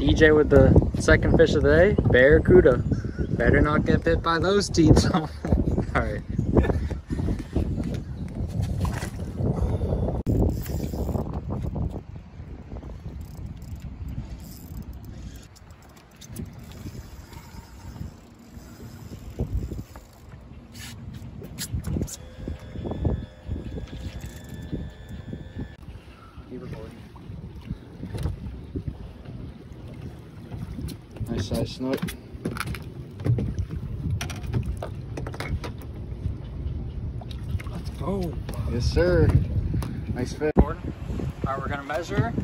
DJ with the second fish of the day, Barracuda. Better not get bit by those teeth. All right. Nice size snook. Let's go. Yes, sir. Nice fit. All right, we're gonna measure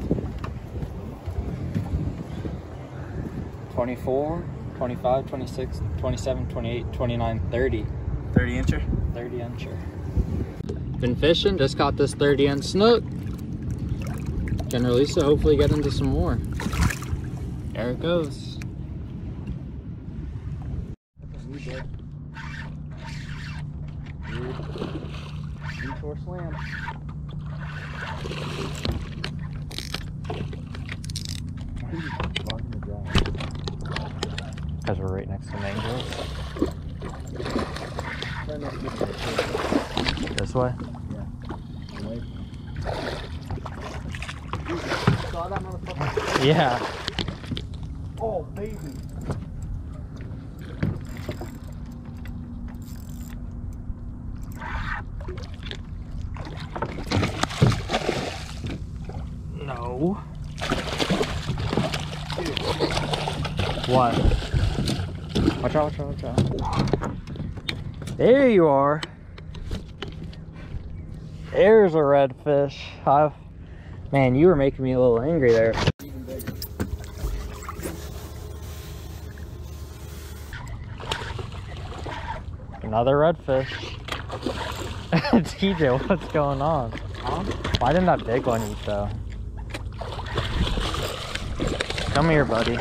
24, 25, 26, 27, 28, 29, 30. 30 incher? 30 incher. Been fishing, just caught this 30 inch snook. Can release it, hopefully get into some more. There it goes. Detour slam. Because we're right next to mangroves. This way? Motherfucker? Yeah. Oh, baby. No. What? Watch out, watch out, watch out. There you are. There's a redfish. I've, man, you were making me a little angry there. Another redfish. TJ, what's going on? Why didn't that big one eat though? Come here, buddy.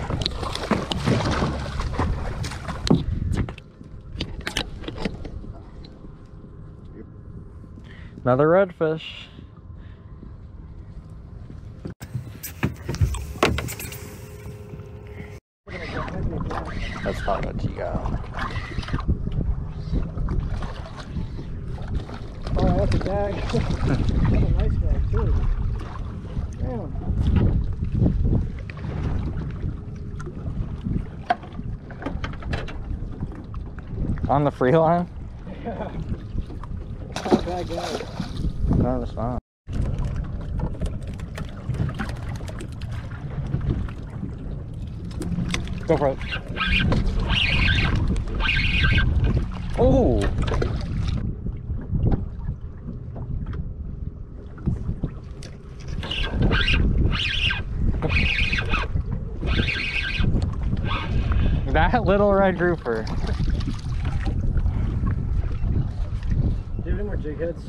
Another redfish. That's probably what you got. A gag. that's a nice gag, too. Damn. On the free line? Yeah. Not bad gag. No, that's not. Go for it. Oh! That little red grouper. Do you have any more jig heads?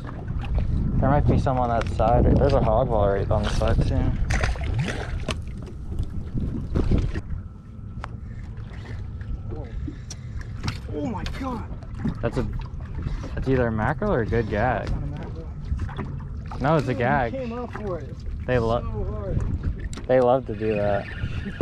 There might be some on that side. There's a hog ball right on the side too. Oh my god. That's a that's either a mackerel or a good gag. A. No, it's a gag. came up for it. They love hard. they love to do that.